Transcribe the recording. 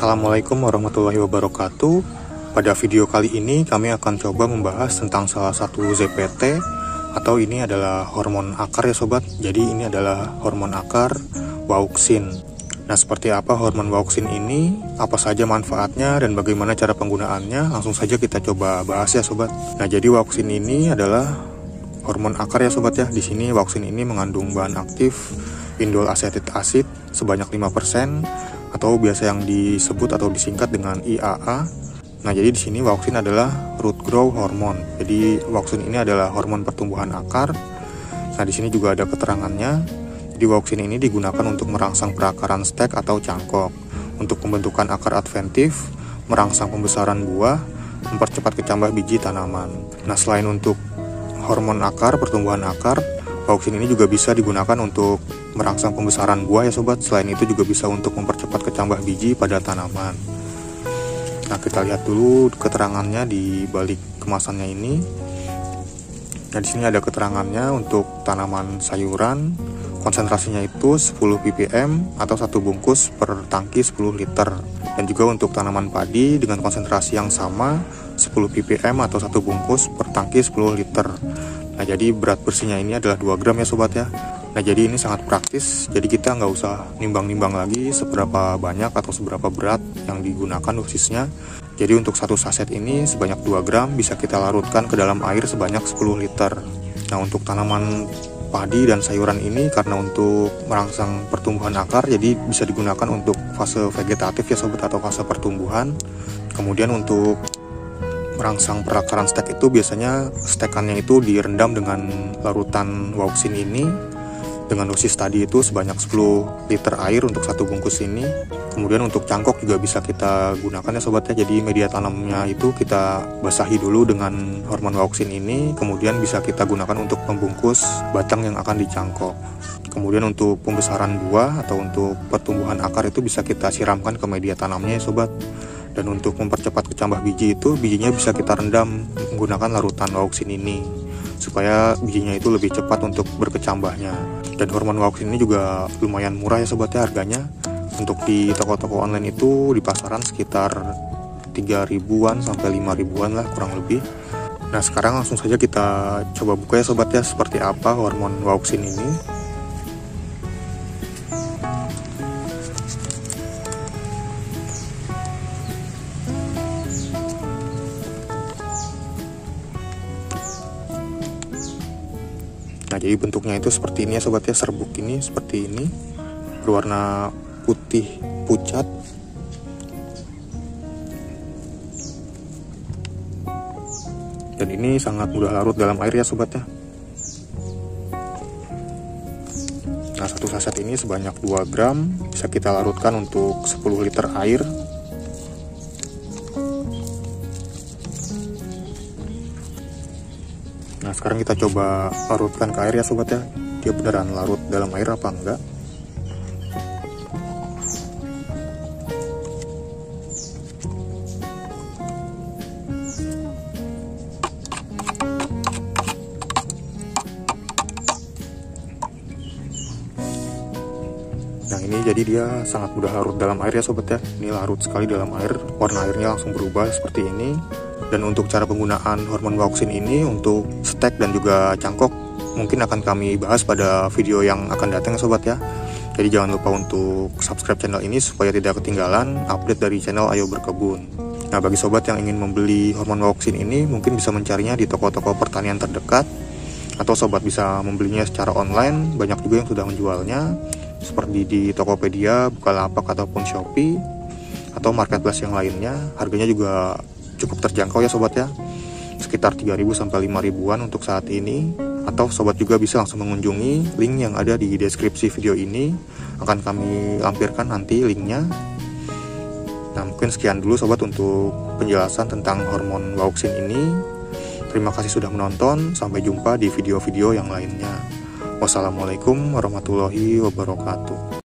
Assalamualaikum warahmatullahi wabarakatuh. Pada video kali ini kami akan coba membahas tentang salah satu ZPT atau ini adalah hormon akar ya sobat. Jadi ini adalah hormon akar wauksin. Nah, seperti apa hormon wauksin ini? Apa saja manfaatnya dan bagaimana cara penggunaannya? Langsung saja kita coba bahas ya sobat. Nah, jadi wauksin ini adalah hormon akar ya sobat ya. Di sini wauksin ini mengandung bahan aktif indol asetit asid sebanyak 5% atau biasa yang disebut atau disingkat dengan IAA. Nah, jadi di sini wauksin adalah root growth hormone. Jadi wauksin ini adalah hormon pertumbuhan akar. Nah, di sini juga ada keterangannya. Jadi wauksin ini digunakan untuk merangsang perakaran stek atau cangkok, untuk pembentukan akar adventif, merangsang pembesaran buah, mempercepat kecambah biji tanaman. Nah, selain untuk hormon akar, pertumbuhan akar, wauksin ini juga bisa digunakan untuk merangsang pembesaran buah ya sobat. Selain itu juga bisa untuk mempercepat kecambah biji pada tanaman. Nah, kita lihat dulu keterangannya di balik kemasannya ini. Nah, di sini ada keterangannya untuk tanaman sayuran. Konsentrasinya itu 10 ppm atau satu bungkus per tangki 10 liter. Dan juga untuk tanaman padi dengan konsentrasi yang sama 10 ppm atau satu bungkus per tangki 10 liter. Nah, jadi berat bersihnya ini adalah 2 gram ya sobat ya. Nah, jadi ini sangat praktis. Jadi kita nggak usah nimbang-nimbang lagi seberapa banyak atau seberapa berat yang digunakan dosisnya. Jadi untuk satu saset ini sebanyak 2 gram bisa kita larutkan ke dalam air sebanyak 10 liter. Nah untuk tanaman padi dan sayuran ini karena untuk merangsang pertumbuhan akar jadi bisa digunakan untuk fase vegetatif ya sobat atau fase pertumbuhan. Kemudian untuk merangsang perakaran stek itu biasanya stekannya itu direndam dengan larutan wauksin ini dengan dosis tadi itu sebanyak 10 liter air untuk satu bungkus ini. Kemudian untuk cangkok juga bisa kita gunakan ya sobat ya. Jadi media tanamnya itu kita basahi dulu dengan hormon wauksin ini. Kemudian bisa kita gunakan untuk pembungkus batang yang akan dicangkok. Kemudian untuk pembesaran buah atau untuk pertumbuhan akar itu bisa kita siramkan ke media tanamnya ya sobat dan untuk mempercepat kecambah biji itu bijinya bisa kita rendam menggunakan larutan wauksin ini supaya bijinya itu lebih cepat untuk berkecambahnya. Dan hormon wauksin ini juga lumayan murah ya sobat ya harganya. Untuk di toko-toko online itu di pasaran sekitar 3 ribuan sampai 5 ribuan lah kurang lebih. Nah sekarang langsung saja kita coba buka ya sobat ya seperti apa hormon wauksin ini jadi bentuknya itu seperti ini ya sobat ya. Serbuk ini seperti ini. Berwarna putih pucat. Dan ini sangat mudah larut dalam air ya sobat ya. Nah satu saset ini sebanyak 2 gram. Bisa kita larutkan untuk 10 liter air Nah sekarang kita coba larutkan ke air ya sobat ya. Dia beneran larut dalam air apa enggak? Nah ini jadi dia sangat mudah larut dalam air ya sobat ya. Ini larut sekali dalam air. Warna airnya langsung berubah seperti ini dan untuk cara penggunaan hormon wauksin ini untuk stek dan juga cangkok mungkin akan kami bahas pada video yang akan datang sobat ya. Jadi jangan lupa untuk subscribe channel ini supaya tidak ketinggalan update dari channel Ayo Berkebun. Nah bagi sobat yang ingin membeli hormon wauksin ini mungkin bisa mencarinya di toko-toko pertanian terdekat atau sobat bisa membelinya secara online banyak juga yang sudah menjualnya seperti di Tokopedia, Bukalapak ataupun Shopee atau marketplace yang lainnya harganya juga cukup terjangkau ya sobat ya. Sekitar 3000 sampai 5000-an untuk saat ini. Atau sobat juga bisa langsung mengunjungi link yang ada di deskripsi video ini. Akan kami lampirkan nanti linknya. Nah mungkin sekian dulu sobat untuk penjelasan tentang hormon wauksin ini. Terima kasih sudah menonton. Sampai jumpa di video-video yang lainnya. Wassalamualaikum warahmatullahi wabarakatuh